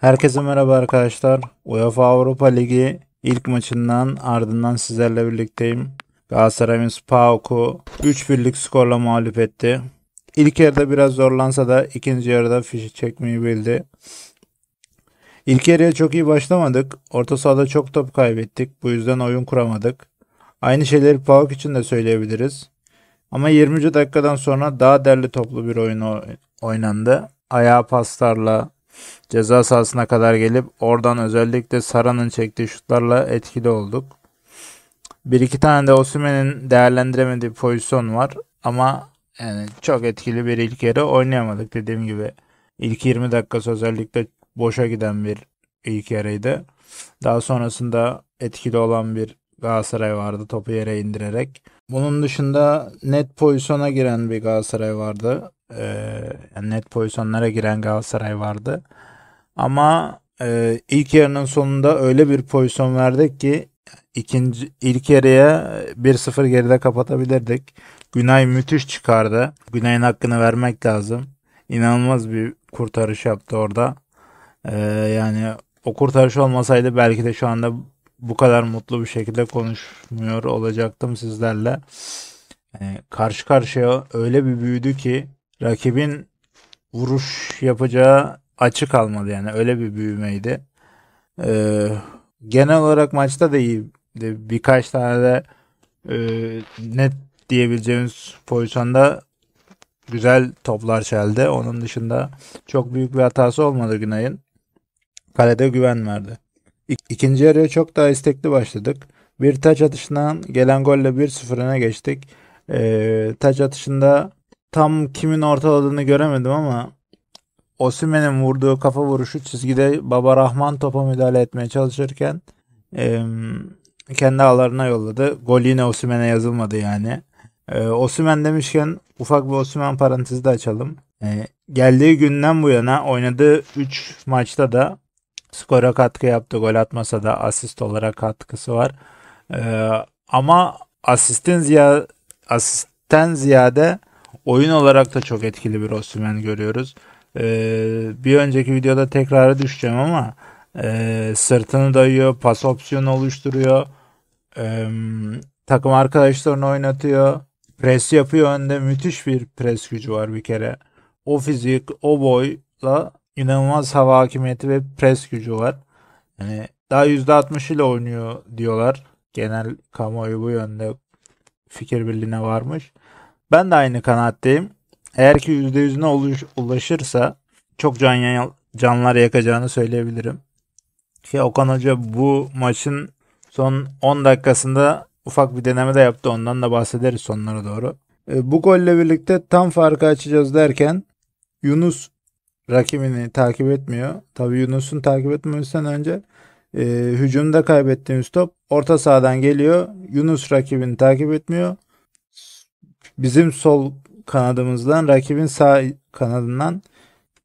Herkese merhaba arkadaşlar. UEFA Avrupa Ligi ilk maçından ardından sizlerle birlikteyim. Galatasaray'ımız PAOK'u 3-1'lik skorla mağlup etti. İlk yarıda biraz zorlansa da ikinci yarıda fişi çekmeyi bildi. İlk yarıya çok iyi başlamadık. Orta sahada çok top kaybettik. Bu yüzden oyun kuramadık. Aynı şeyleri PAOK için de söyleyebiliriz. Ama 20. dakikadan sonra daha derli toplu bir oyun oynandı. Ayağa paslarla, Ceza sahasına kadar gelip oradan özellikle Sara'nın çektiği şutlarla etkili olduk. Bir iki tane de Osimhen'in değerlendiremediği pozisyon var ama yani çok etkili bir ilk yarı oynayamadık dediğim gibi. İlk 20 dakikası özellikle boşa giden bir ilk yarıydı. Daha sonrasında etkili olan bir Galatasaray vardı topu yere indirerek. Bunun dışında net pozisyona giren bir Galatasaray vardı. Ee, net pozisyonlara giren Galatasaray vardı. Ama e, ilk yarının sonunda öyle bir pozisyon verdik ki ikinci ilk yarıya 1-0 geride kapatabilirdik. Günay müthiş çıkardı. Günay'ın hakkını vermek lazım. İnanılmaz bir kurtarış yaptı orada. Ee, yani o kurtarış olmasaydı belki de şu anda bu kadar mutlu bir şekilde konuşmuyor olacaktım sizlerle. Yani karşı karşıya öyle bir büyüdü ki rakibin vuruş yapacağı açık kalmadı yani öyle bir büyümeydi. Ee, genel olarak maçta da iyi. Birkaç tane de e, net diyebileceğimiz pozisyonda güzel toplar çeldi. Onun dışında çok büyük bir hatası olmadı Günay'ın. Kalede güven verdi. İkinci yarıya çok daha istekli başladık. Bir taç atışından gelen golle 1-0 öne geçtik. Ee, taç atışında tam kimin ortaladığını göremedim ama Osimhen'in vurduğu kafa vuruşu çizgide Baba Rahman topa müdahale etmeye çalışırken e, kendi ağlarına yolladı. Gol yine Osimhen'e yazılmadı yani. E, Osimhen demişken ufak bir Osimhen parantezi de açalım. E, geldiği günden bu yana oynadığı 3 maçta da skora katkı yaptı. Gol atmasa da asist olarak katkısı var. E, ama asistin ziyade asistten ziyade oyun olarak da çok etkili bir Osimhen görüyoruz. Ee, bir önceki videoda tekrara düşeceğim ama e, sırtını dayıyor, pas opsiyonu oluşturuyor. E, takım arkadaşlarını oynatıyor. Pres yapıyor önde. Müthiş bir pres gücü var bir kere. O fizik, o boyla inanılmaz hava hakimiyeti ve pres gücü var. Yani daha %60 ile oynuyor diyorlar. Genel kamuoyu bu yönde fikir birliğine varmış. Ben de aynı kanaatteyim. Eğer ki %100'üne uluş, ulaşırsa çok can canlar yakacağını söyleyebilirim. Ki Okan Hoca bu maçın son 10 dakikasında ufak bir deneme de yaptı. Ondan da bahsederiz sonlara doğru. E, bu golle birlikte tam farkı açacağız derken Yunus rakibini takip etmiyor. Tabi Yunus'un takip etmemesinden önce e, hücumda kaybettiğimiz top orta sahadan geliyor. Yunus rakibini takip etmiyor. Bizim sol kanadımızdan rakibin sağ kanadından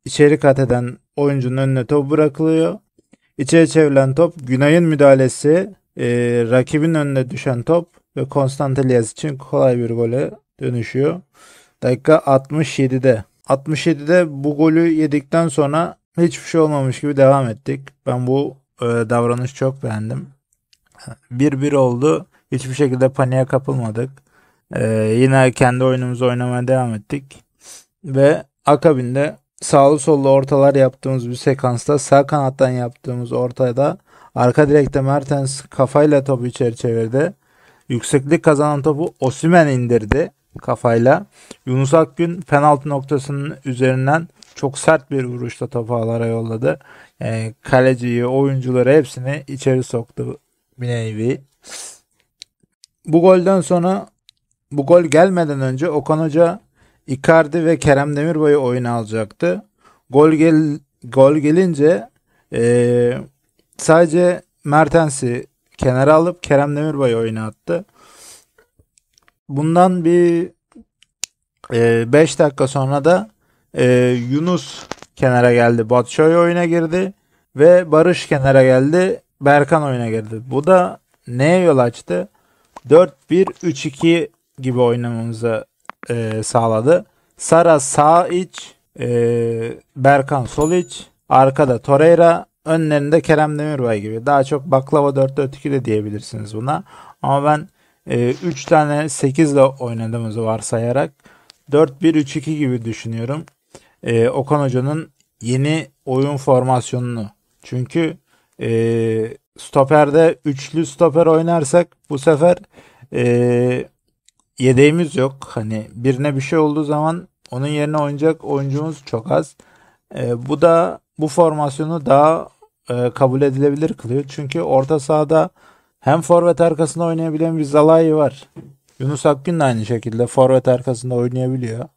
içeri kat eden oyuncunun önüne top bırakılıyor. İçeri çevrilen top Günay'ın müdahalesi e, rakibin önüne düşen top ve Konstantelias için kolay bir gole dönüşüyor. Dakika 67'de. 67'de bu golü yedikten sonra hiçbir şey olmamış gibi devam ettik. Ben bu e, davranış çok beğendim. 1-1 oldu. Hiçbir şekilde paniğe kapılmadık. Ee, yine kendi oyunumuzu oynamaya devam ettik. Ve akabinde sağlı sollu ortalar yaptığımız bir sekansta sağ kanattan yaptığımız ortada arka direkte Mertens kafayla topu içeri çevirdi. Yükseklik kazanan topu Osimen indirdi kafayla. Yunus Akgün penaltı noktasının üzerinden çok sert bir vuruşla topu ağlara yolladı. Yani kaleciyi, oyuncuları hepsini içeri soktu bir nevi. Bu golden sonra bu gol gelmeden önce Okan Hoca Icardi ve Kerem Demirbay'ı oyuna alacaktı. Gol gel gol gelince e, sadece Mertens'i kenara alıp Kerem Demirbay'ı oyuna attı. Bundan bir 5 e, dakika sonra da e, Yunus kenara geldi. Batshuayi oyuna girdi ve Barış kenara geldi. Berkan oyuna girdi. Bu da neye yol açtı? 4-1-3-2 gibi oynamamızı e, sağladı. Sara sağ iç, e, Berkan sol iç, arkada Torreira, önlerinde Kerem Demirbay gibi. Daha çok baklava 4-4-2 de diyebilirsiniz buna. Ama ben 3 e, tane 8 ile oynadığımızı varsayarak 4-1-3-2 gibi düşünüyorum. E, Okan Hoca'nın yeni oyun formasyonunu. Çünkü e, stoperde üçlü stoper oynarsak bu sefer e, yedeğimiz yok. Hani birine bir şey olduğu zaman onun yerine oynayacak oyuncumuz çok az. E, bu da bu formasyonu daha e, kabul edilebilir kılıyor. Çünkü orta sahada hem forvet arkasında oynayabilen bir Zalai var. Yunus Akgün de aynı şekilde forvet arkasında oynayabiliyor.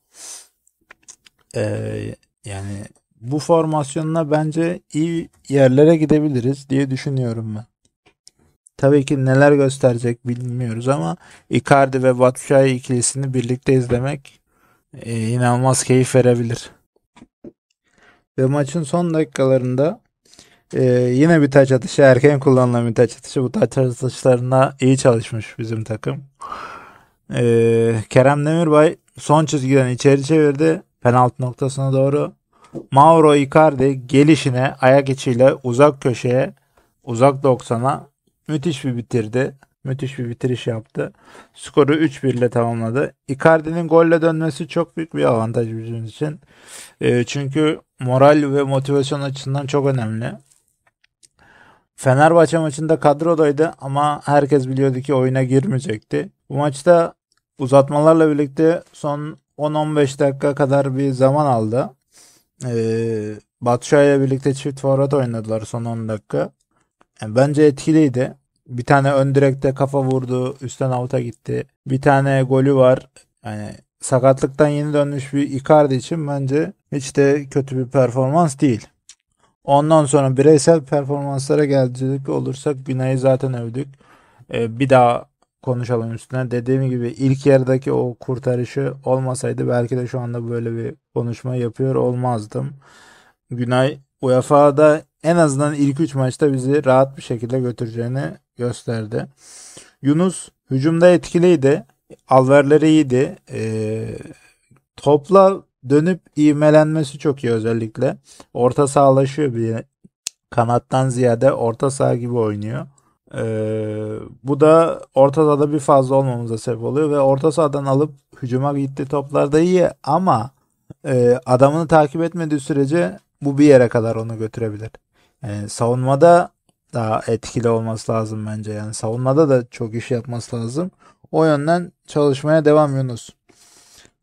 Ee, yani bu formasyonla bence iyi yerlere gidebiliriz diye düşünüyorum ben. Tabii ki neler gösterecek bilmiyoruz ama Icardi ve Batshuayi ikilisini birlikte izlemek e, inanılmaz keyif verebilir. Ve maçın son dakikalarında e, yine bir taç atışı erken kullanılan bir taç atışı. Bu taç atışlarına iyi çalışmış bizim takım. E, Kerem Demirbay son çizgiden içeri çevirdi. Penaltı noktasına doğru. Mauro Icardi gelişine ayak içiyle uzak köşeye uzak 90'a müthiş bir bitirdi. Müthiş bir bitiriş yaptı. Skoru 3-1 ile tamamladı. Icardi'nin golle dönmesi çok büyük bir avantaj bizim için. E, çünkü moral ve motivasyon açısından çok önemli. Fenerbahçe maçında kadrodaydı ama herkes biliyordu ki oyuna girmeyecekti. Bu maçta uzatmalarla birlikte son 10-15 dakika kadar bir zaman aldı. Ee, Batshuayi ile birlikte çift forvet oynadılar son 10 dakika. Yani bence etkiliydi. Bir tane ön direkte kafa vurdu. Üstten avuta gitti. Bir tane golü var. Yani sakatlıktan yeni dönmüş bir Icardi için bence hiç de kötü bir performans değil. Ondan sonra bireysel performanslara gelecek olursak Günay'ı zaten övdük. Ee, bir daha konuşalım üstüne. Dediğim gibi ilk yerdeki o kurtarışı olmasaydı belki de şu anda böyle bir konuşma yapıyor olmazdım. Günay UEFA'da en azından ilk 3 maçta bizi rahat bir şekilde götüreceğini gösterdi. Yunus hücumda etkiliydi. Alverleri iyiydi. Ee, topla dönüp ivmelenmesi çok iyi özellikle. Orta sağlaşıyor bir kanattan ziyade orta saha gibi oynuyor. Ee, bu da orta sahada bir fazla olmamıza sebep oluyor ve orta sahadan alıp hücuma gitti toplarda iyi ama e, adamını takip etmediği sürece bu bir yere kadar onu götürebilir. Yani savunmada daha etkili olması lazım bence. Yani savunmada da çok iş yapması lazım. O yönden çalışmaya devam Yunus.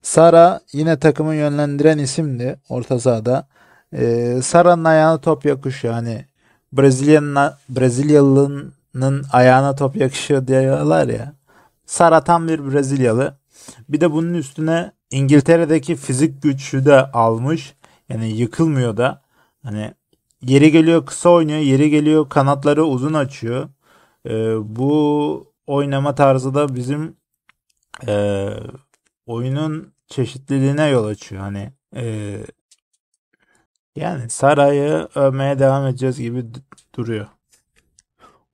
Sara yine takımı yönlendiren isimdi orta sahada. Ee, Sara'nın ayağına top yakışıyor. Hani Brezilya'nın Brezilyalı'nın ayağına top yakışıyor diyorlar ya. Sara tam bir Brezilyalı. Bir de bunun üstüne İngiltere'deki fizik gücü de almış. Yani yıkılmıyor da. Hani yeri geliyor kısa oynuyor, yeri geliyor kanatları uzun açıyor. Ee, bu oynama tarzı da bizim e, oyunun çeşitliliğine yol açıyor. Hani e, yani Saray'ı övmeye devam edeceğiz gibi duruyor.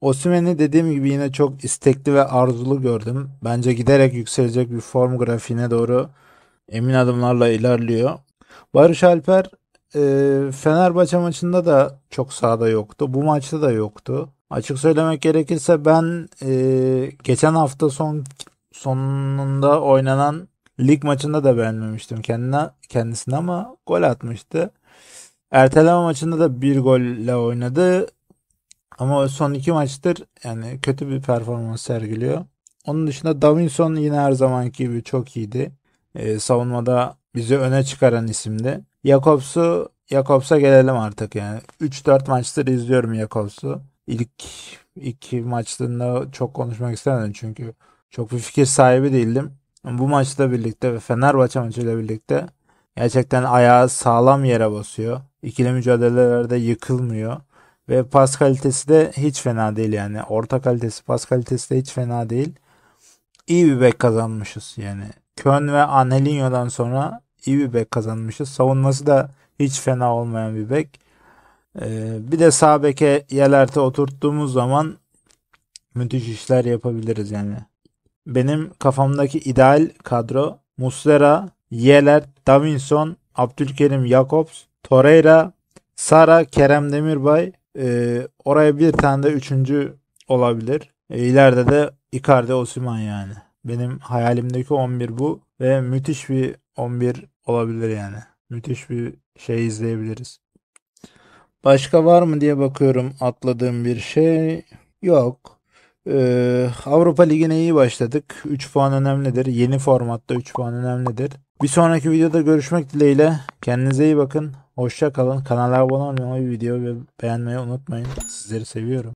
Osimhen'i dediğim gibi yine çok istekli ve arzulu gördüm. Bence giderek yükselecek bir form grafiğine doğru emin adımlarla ilerliyor. Barış Alper e, Fenerbahçe maçında da çok sahada yoktu. Bu maçta da yoktu. Açık söylemek gerekirse ben e, geçen hafta son sonunda oynanan lig maçında da beğenmemiştim kendine kendisini ama gol atmıştı. Erteleme maçında da bir golle oynadı. Ama son iki maçtır yani kötü bir performans sergiliyor. Onun dışında Davinson yine her zamanki gibi çok iyiydi. Ee, savunmada bizi öne çıkaran isimdi. Jakobs'u Jakobs'a gelelim artık yani. 3-4 maçtır izliyorum Jakobs'u. İlk iki maçlarında çok konuşmak istemedim çünkü çok bir fikir sahibi değildim. Bu maçla birlikte ve Fenerbahçe maçıyla birlikte gerçekten ayağı sağlam yere basıyor. İkili mücadelelerde yıkılmıyor. Ve pas kalitesi de hiç fena değil yani. Orta kalitesi, pas kalitesi de hiç fena değil. İyi bir bek kazanmışız yani. Kön ve Angelinho'dan sonra iyi bir bek kazanmışız. Savunması da hiç fena olmayan bir bek. Ee, bir de sağ beke Yelert'e oturttuğumuz zaman müthiş işler yapabiliriz yani. Benim kafamdaki ideal kadro Muslera, Yelert, Davinson, Abdülkerim Jakobs, Torreira, Sara Kerem Demirbay. Ee, oraya bir tane de üçüncü olabilir. E, ileride de Icardi Osimhen yani. Benim hayalimdeki 11 bu ve müthiş bir 11 olabilir yani. Müthiş bir şey izleyebiliriz. Başka var mı diye bakıyorum atladığım bir şey. Yok. Ee, Avrupa Ligi'ne iyi başladık. 3 puan önemlidir. Yeni formatta 3 puan önemlidir. Bir sonraki videoda görüşmek dileğiyle. Kendinize iyi bakın. Hoşça kalın. Kanala abone olmayı, video ve beğenmeyi unutmayın. Sizleri seviyorum.